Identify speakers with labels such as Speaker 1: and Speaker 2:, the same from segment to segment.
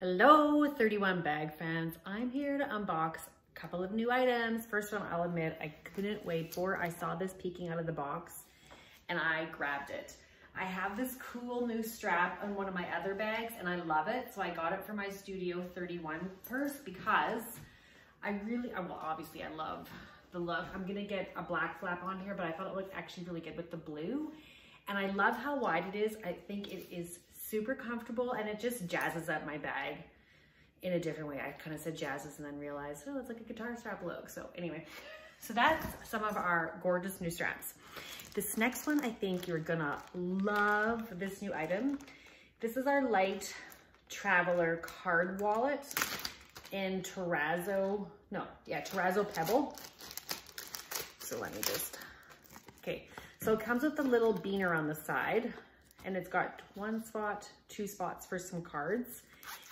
Speaker 1: Hello 31 bag fans. I'm here to unbox a couple of new items. First one, I'll admit, I couldn't wait for. I saw this peeking out of the box and I grabbed it. I have this cool new strap on one of my other bags and I love it. So I got it for my Studio 31 purse because I really, well, obviously I love the look. I'm gonna get a black flap on here, but I thought it looked actually really good with the blue. And I love how wide it is. I think it is super comfortable and it just jazzes up my bag in a different way. I kind of said jazzes and then realized, oh, it's like a guitar strap look. So anyway, so that's some of our gorgeous new straps. This next one, I think you're gonna love this new item. This is our light traveler card wallet in terrazzo, no, yeah, terrazzo pebble. So let me just, okay. So it comes with the little beaner on the side and it's got one spot, two spots for some cards.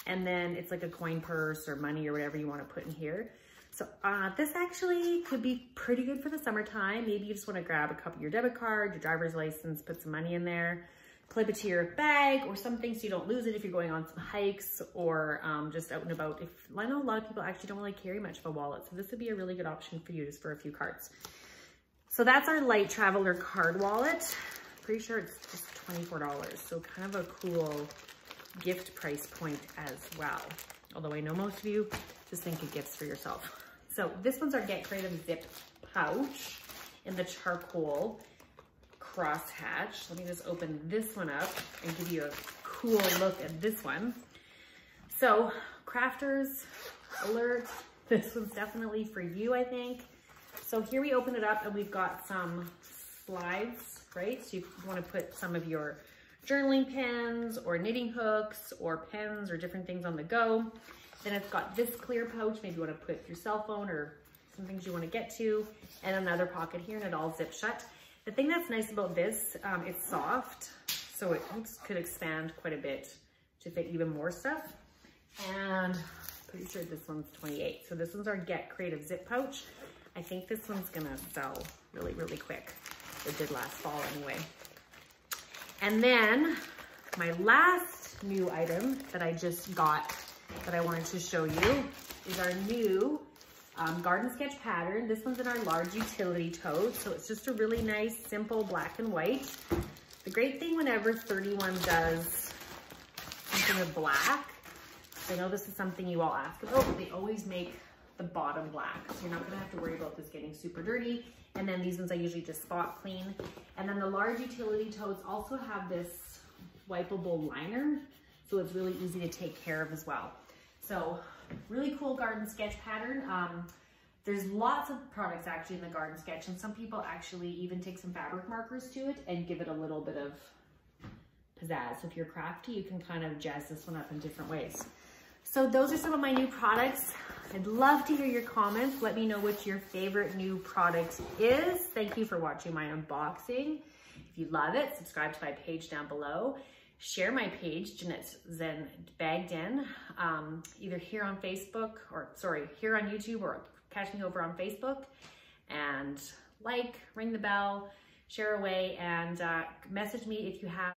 Speaker 1: And then it's like a coin purse or money or whatever you want to put in here. So uh, this actually could be pretty good for the summertime. Maybe you just want to grab a couple of your debit card, your driver's license, put some money in there, clip it to your bag or something so you don't lose it if you're going on some hikes or um, just out and about. If I know a lot of people actually don't really carry much of a wallet, so this would be a really good option for you just for a few cards. So that's our light traveler card wallet. Pretty sure it's just $24. So kind of a cool gift price point as well. Although I know most of you just think of gifts for yourself. So this one's our Get Creative Zip pouch in the charcoal crosshatch. Let me just open this one up and give you a cool look at this one. So crafters alert, this one's definitely for you, I think. So here we open it up and we've got some slides right? So you want to put some of your journaling pens or knitting hooks or pens or different things on the go. Then it's got this clear pouch. Maybe you want to put your cell phone or some things you want to get to and another pocket here and it all zips shut. The thing that's nice about this, um, it's soft, so it could expand quite a bit to fit even more stuff. And pretty sure this one's 28. So this one's our Get Creative Zip Pouch. I think this one's gonna sell really, really quick. It did last fall anyway. And then my last new item that I just got that I wanted to show you is our new um, garden sketch pattern. This one's in our large utility tote. So it's just a really nice, simple black and white. The great thing whenever 31 does something with black, I know this is something you all ask about, but they always make the bottom black. So you're not gonna have to worry about this getting super dirty. And then these ones I usually just spot clean. And then the large utility totes also have this wipeable liner. So it's really easy to take care of as well. So really cool garden sketch pattern. Um, there's lots of products actually in the garden sketch and some people actually even take some fabric markers to it and give it a little bit of pizzazz. So if you're crafty, you can kind of jazz this one up in different ways. So those are some of my new products. I'd love to hear your comments. Let me know what your favorite new product is. Thank you for watching my unboxing. If you love it, subscribe to my page down below. Share my page, Jeanette Zen Bag Den, um, either here on Facebook or, sorry, here on YouTube or catch me over on Facebook. And like, ring the bell, share away, and uh, message me if you have